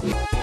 Strike.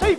谁